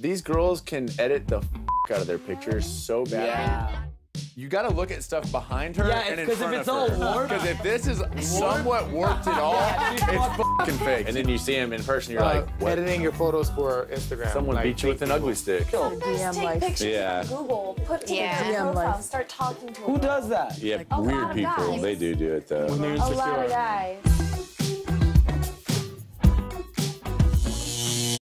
These girls can edit the out of their pictures so bad. Yeah. You got to look at stuff behind her Yeah, and if it's all warped- Because if this is somewhat warped at all, it's fucking fake. And then you see him in person, you're Uh, like, what? editing your photos for Instagram. Someone like, beat you with an ugly stick. Just take pictures Yeah. Google, put to Yeah. the DM profile, start talking to Who does that? Yeah, like, weird people. guys. They do do it though. When they're A lot of guys.